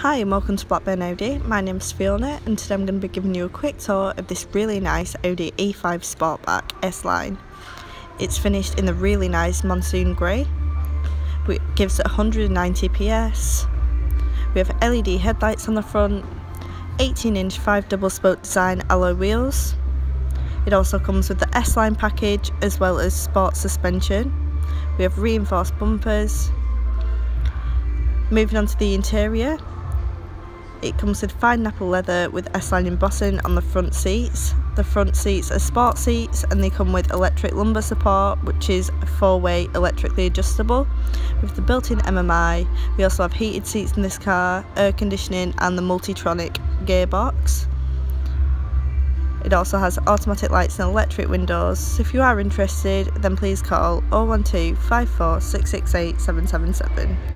Hi and welcome to Blackburn Audi, my name is Fiona and today I'm going to be giving you a quick tour of this really nice Audi A5 Sportback S-Line. It's finished in the really nice monsoon grey, which gives it 190 PS. We have LED headlights on the front, 18 inch 5 double spoke design alloy wheels. It also comes with the S-Line package as well as sport suspension. We have reinforced bumpers. Moving on to the interior, it comes with fine nappa leather with S-line embossing on the front seats. The front seats are sport seats and they come with electric lumbar support which is four-way electrically adjustable. With the built-in MMI, we also have heated seats in this car, air conditioning and the Multitronic gearbox. It also has automatic lights and electric windows, so if you are interested then please call 012 54 668 777.